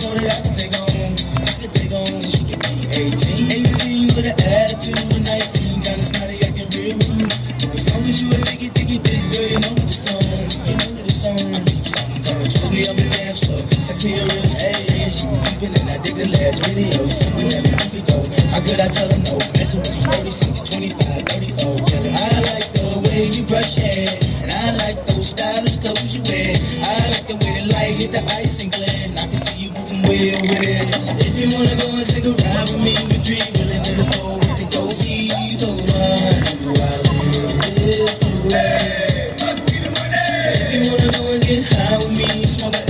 It's that I can take on, I can take home. She can be 18. 18 with an attitude. and 19, kinda snotty, acting real rude. But as long as you a diggy, diggy, dick, girl, you know what it's on. You know what it's on. I keep something going. Told me I'm the dance floor. Sexy and real sexy. She was peeping and I did the last video. So we never could go. How could I tell her no? Measurements was 36, 25, 34. I like the way you brush you wanna do again? How me? Smell that